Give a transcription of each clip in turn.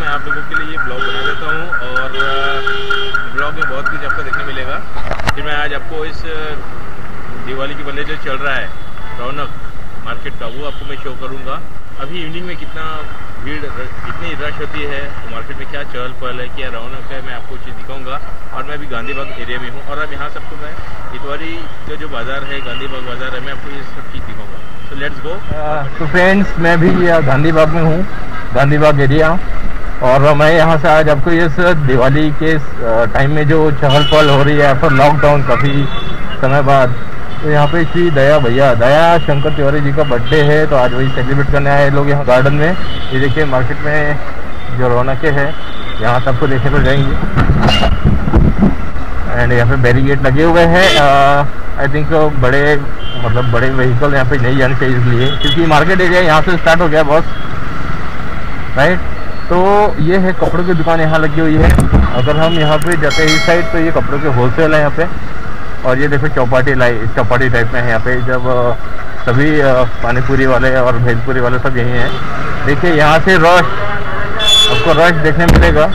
मैं आप लोगों के लिए ये ब्लॉग बना देता हूँ और ब्लॉग में बहुत कुछ आपको देखने मिलेगा। फिर मैं आज आपको इस दिवाली की वजह जो चल रहा है, रौनक मार्केट का, वो आपको मैं शो करूँगा। अभी इवनिंग में कितना भीड़ इतनी रश होती है तो मार्केट में क्या चहल पहल है, क्या रौनक है, मैं आपको चीज़ दिखाऊँगा। और मैं अभी गांधी बाग एरिया में हूँ और अब यहाँ सबको मैं इतवारी का जो बाज़ार है, गांधी बाग बाज़ार है, मैं आपको ये सब चीज़ दिखाऊँगा। तो लेट्स गो तो फ्रेंड्स मैं भी गांधी बाग में हूँ, गांधी बाग एरिया और मैं यहाँ से आज आपको इस दिवाली के टाइम में जो चहल पहल हो रही है फिर लॉकडाउन काफ़ी समय बाद तो यहाँ पे श्री दया भैया, दया शंकर तिवारी जी का बर्थडे है तो आज वही सेलिब्रेट करने आए लोग यहाँ गार्डन में। ये देखिए मार्केट में जो रौनकें है, यहाँ सबको देखने को जाएँगे। एंड यहाँ पे बैरीगेट लगे हुए हैं आई थिंक बड़े मतलब बड़े व्हीकल यहाँ पे नहीं जाने चाहिए इसलिए, क्योंकि मार्केट एरिया यहाँ से स्टार्ट हो गया बॉस राइट तो ये है कपड़ों की दुकान यहाँ लगी हुई है। अगर हम यहाँ पे जाते हैं इस साइड तो ये कपड़ों के होलसेल है यहाँ पे। और ये देखो चौपाटी लाई, चौपाटी टाइप में है यहाँ पे। जब सभी पानीपुरी वाले और भेजपुरी वाले सब यही हैं। देखिए, यहाँ से रश आपको रश देखने मिलेगा।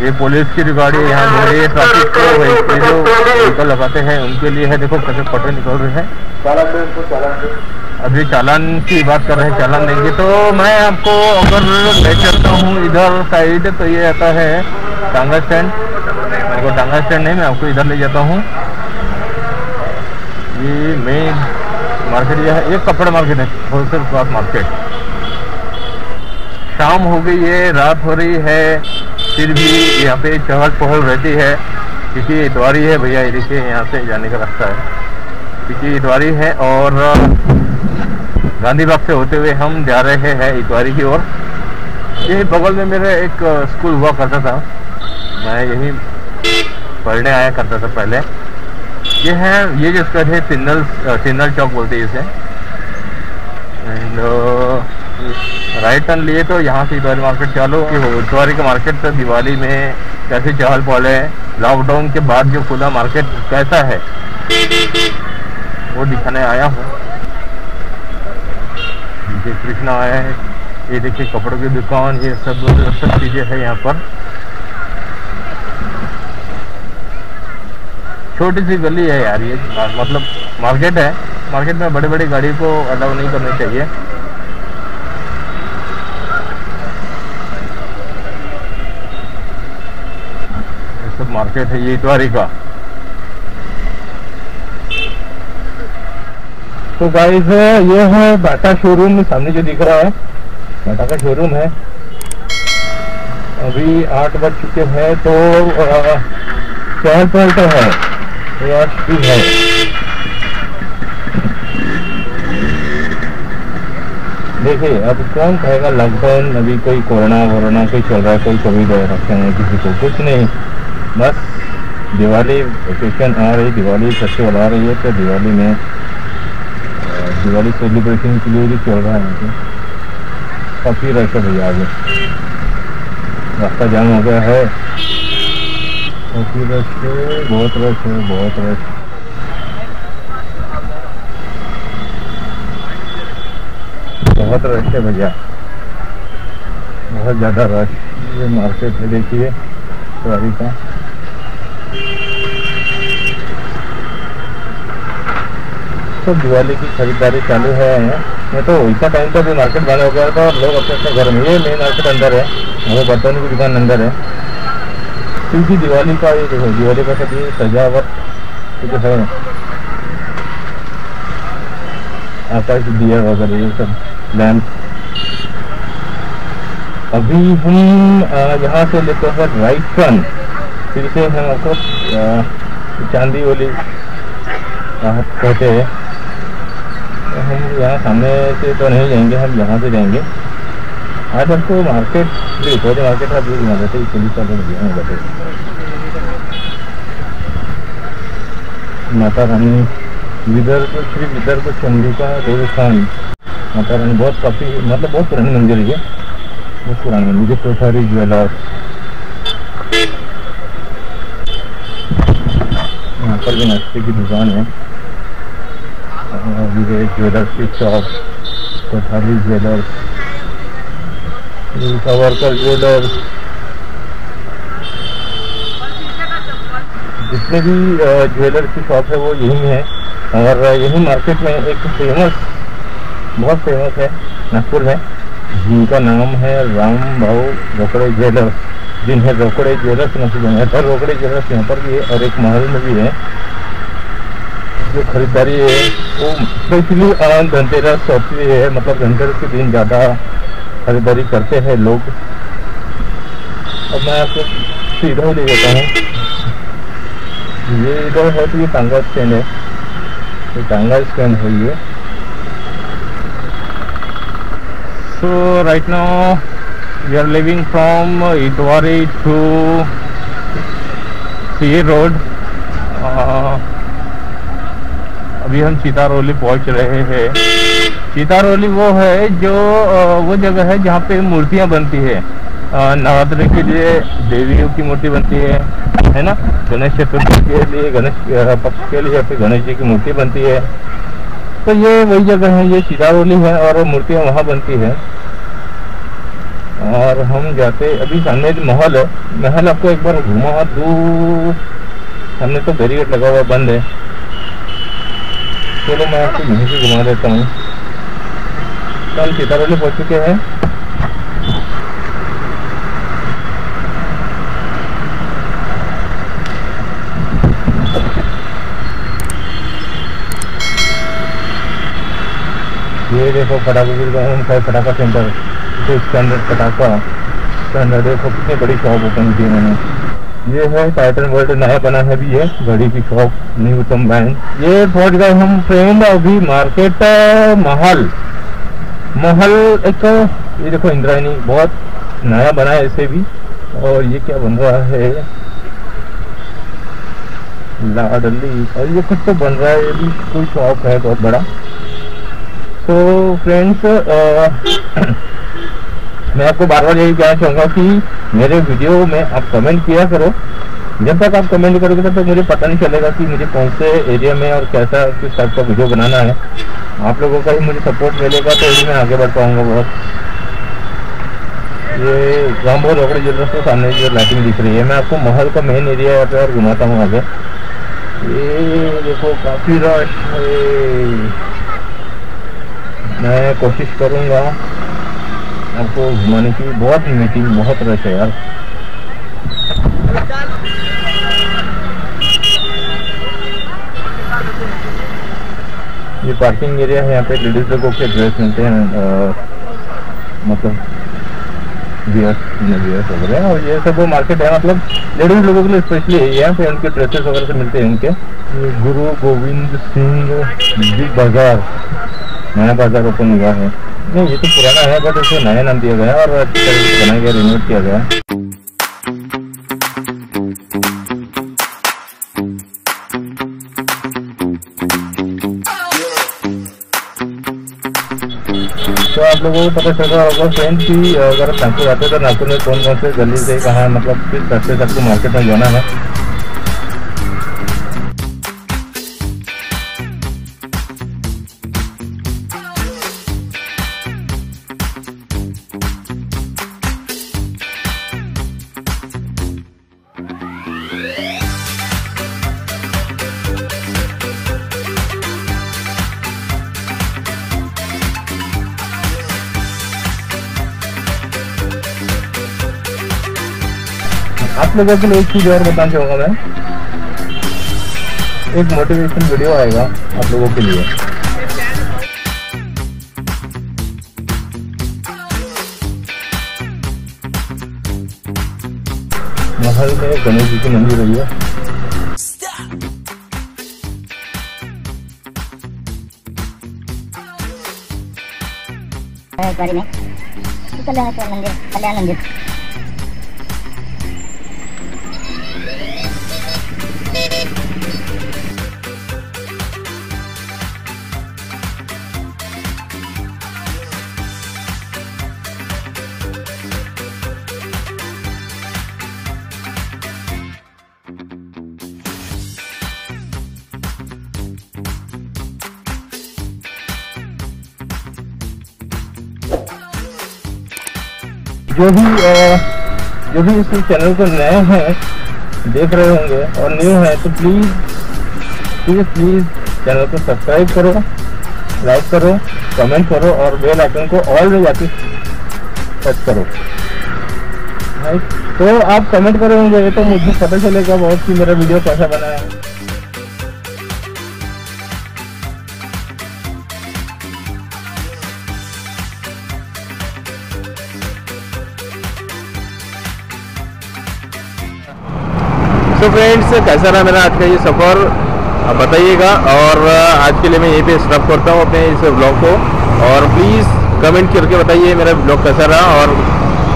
ये पुलिस की गाड़ी यहाँ रही ट्रैफ़िक को जो लगाते हैं। उनके लिए है, देखो कैसे पटे निकल रहे हैं। अभी चालान की बात कर रहे हैं, चालान देंगे। तो मैं आपको अगर ले चलता हूँ इधर साइड तो ये आता है टांगा स्टैंड मेरे को टांगा स्टैंड नहीं, मैं आपको इधर ले जाता हूँ। ये मेन मार्केट यह है, एक कपड़ा मार्केट है होलसेल क्लॉथ मार्केट शाम हो गई है, रात हो रही है, फिर भी यहाँ पे चहल पहल रहती है, क्योंकि इतवारी है भैया ये देखिए यहाँ से जाने का रास्ता है। क्योंकि इतवारी है और गांधी बाग से होते हुए हम जा रहे हैं इतवारी की ओर। ये बगल में मेरा एक स्कूल हुआ करता था। मैं यही पढ़ने आया करता था पहले। ये है, ये जिसका है तिन्नल तिन्नल चौक बोलते हैं इसे। एंड राइट टर्न लिए तो यहाँ से इतवारी मार्केट चालू। इतवारी का मार्केट तो दिवाली में कैसे चहल पहल है लॉकडाउन के बाद जो खुला मार्केट कैसा है, वो दिखाने आया हूँ। कृष्णा आया है। ये देखिए कपड़ों की दुकान, ये सब सब चीज़ें है यहाँ पर। छोटी सी गली है यार ये। मतलब मार्केट है। मार्केट में बड़े बड़े गाड़ी को अलाउ नहीं करना चाहिए। ये सब मार्केट है, ये इतवारी का तो गाइस ये है बाटा शोरूम सामने जो दिख रहा है, बाटा का शोरूम है। अभी आठ बज चुके हैं तो पहल तो है है। देखिए, अब कौन कहेगा लॉकडाउन अभी कोई कोरोना वोरोना, कोई चल रहा है, कोई कोविड रखे हैं, किसी को कुछ नहीं। बस, दिवाली वेकेशन आ रही, दिवाली फेस्टिवल आ रही है तो दिवाली में दिवाली सेलिब्रेशन के लिए भी चल रहा है काफ़ी रश है भैया आगे। रास्ता जाम हो गया है। काफ़ी रश है, बहुत रश है, बहुत रश बहुत रश है भैया। बहुत ज़्यादा रश ये मार्केट है देखिए सवारी का। तो दिवाली की खरीदारी चालू है। मैं तो इतना टाइम तो भी मार्केट बंद हो गया था और लोग अपने अपने घर में, ये मेन मार्केट अंदर है। वो बर्तन की दुकान अंदर है। क्योंकि दिवाली का ये देखो, दिवाली का ये सजावट जो है, आकाश दिया वगैरह, ये सब लैम्प अभी हम यहाँ से लेते हैं राइट टर्न फिर से हम आपको चांदी वाली कहते हैं। हम यहाँ सामने से तो नहीं जाएँगे हम यहाँ से जाएँगे आज हमको मार्केट भी थोड़े मार्केट का दूर घुमा देते पुलिस वाले मुझे बताते माता रानी विदर्भ, श्री विदर्भ चंडिका देवस्थान। माता रानी बहुत काफ़ी मतलब बहुत पुरानी मंदिर है बहुत पुरानी मंदिर कोठारी ज्वेलर्स। यहाँ पर भी नाश्ते की दुकान है। विजय ज्वेलर्स की shop Kothari jewellers Savarkar jewellers जितने भी ज्वेलर की शॉप है वो यही है और यही मार्केट में एक फ़ेमस बहुत फ़ेमस है नागपुर में जिनका नाम है राम भाऊ रोकड़े ज्वेलर्स जिन्हें रोकड़े ज्वेलर्स नसीब है तो रोकड़े ज्वेलर्स यहाँ पर भी है और एक महल में भी है जो खरीदारी है, वो स्पेशली धनतेरस चौथी है मतलब धनतेरस के दिन ज़्यादा खरीदारी करते हैं लोग। अब मैं आपको सीधा ही ले जाता हूँ। ये इधर है तो ये टांगा स्टैंड है। ये टांगा स्टैंड है ये। So, right now we are leaving from Idwari to C road अभी हम चितारोली पहुँच रहे हैं। चितारोली वो है जो वो जगह है जहाँ पे मूर्तियाँ बनती है। नवरात्रि के लिए देवियों की मूर्ति बनती है है ना? गणेश चतुर्थी के लिए गणेश पक्ष के लिए फिर गणेश जी की मूर्ति बनती है। तो ये वही जगह है, ये चितारोली है और मूर्तियाँ वहाँ बनती है। और हम जाते, अभी सामने जो महल है, महल आपको एक बार घुमा दूर सामने तो बैरिकेड लगा हुआ बंद है। चलो मैं आपको यहीं से घुमा देता हूँ। हम चितारोली पहुँच चुके हैं? ये देखो फटाखा गिर गए हैं फटाखा सेंटर तो स्टैंडर्ड पटाखा। स्टैंडर्ड देखो, कितनी बड़ी शॉप ओपन की मैंने। ये है टाइटन वर्ल्ड नया बना है भी ये। घड़ी की शॉप न्यूटम बैंक ये पहुँच गए हम फ्रेंड अभी मार्केट महल महल एक, ये देखो इंद्रायणी, बहुत नया बना है ऐसे भी। और ये क्या बन रहा है? लाडली और ये कुछ तो बन रहा है, ये भी कोई शॉप है बहुत बड़ा। तो फ्रेंड्स मैं आपको बार बार यही कहना चाहूँगा कि मेरे वीडियो में आप कमेंट किया करो। जब तक आप कमेंट करोगे, तब तक मुझे पता नहीं चलेगा कि मुझे कौन से एरिया में और कैसा किस टाइप का वीडियो बनाना है। आप लोगों का ही मुझे सपोर्ट मिलेगा तो मैं आगे बढ़ पाऊँगा बहुत। ये रामभोर रोकड़े ज्वेलर्स के सामने जो लाइटिंग दिख रही है। मैं आपको महल का मेन एरिया यहाँ पे और घुमाता हूँ आगे। ये देखो, काफ़ी रश मैं कोशिश करूँगा आपको घुमाने की बहुत मीटिंग बहुत रश है यार। ये पार्किंग एरिया है, यहाँ पे लेडीज़ लोगों के ड्रेस मिलते हैं मतलब वगैरह और ये सब वो मार्केट है मतलब लेडीज़ लोगों के लिए स्पेशली है, यहाँ पे उनके ड्रेसेस वगैरह से मिलते हैं उनके। गुरु गोविंद सिंह बाज़ार। नया बाज़ार ओपन हुआ है। नहीं, ये तो पुराना है, बट इसे नया नाम दिया गया और अच्छी तरह से बनाया गया रिनोवेट किया गया तो आप लोगों को पता चल रहा होगा फ्रेंड की अगर नागपुर आते तो नागपुर में कौन कौन से गली से कहाँ मतलब किस रास्ते से आपको मार्केट में जाना है? आप लोगों के लिए एक चीज़ और बताना चाहूँगा मैं। एक मोटिवेशन वीडियो आएगा आप लोगों के लिए। महल में गणेश जी की मंदिर रही है। गाड़ी में। मंदिर कल्याण मंदिर जो भी जो भी इस चैनल पर नए हैं देख रहे होंगे और न्यू है तो प्लीज़ प्लीज़ प्लीज़ चैनल को सब्सक्राइब करो लाइक करो कमेंट करो और बेल आइकन को ऑल में जाके टच करो। तो आप कमेंट करेंगे तो मुझे पता चलेगा बहुत कि मेरा वीडियो कैसा बना है। फ्रेंड्स कैसा रहा मेरा आज का ये सफ़र? बताइएगा और आज के लिए मैं यहीं पे स्टॉप करता हूँ अपने इस ब्लॉग को। और प्लीज़ कमेंट करके बताइए मेरा ब्लॉग कैसा रहा और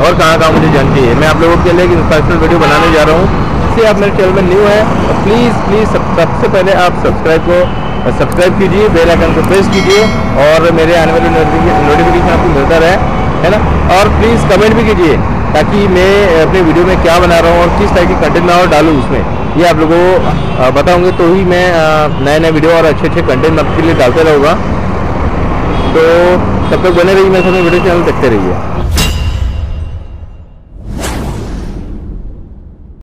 और कहाँ कहाँ मुझे जान चाहिए। मैं आप लोगों के लिए एक इंस्ट्रक्शनल वीडियो बनाने जा रहा हूँ। इससे आप मेरे चैनल में न्यू है। तो प्लीज़ प्लीज़ सब, सबसे पहले आप सब्सक्राइब को सब्सक्राइब कीजिए बेल आइकन को प्रेस कीजिए और मेरे आने वाले नोटिफिकेशन आपको मिलता रहे है ना? और प्लीज़ कमेंट भी कीजिए। ताकि मैं अपने वीडियो में क्या बना रहा हूँ और किस टाइप के कंटेंट मैं और डालूँ उसमें, ये आप लोगों को बताऊँगे। तो ही मैं नए नए वीडियो और अच्छे अच्छे कंटेंट आपके लिए डालते रहूँगा। तो तब तक बने रहिए मेरे साथ वीडियो चैनल, देखते रहिए।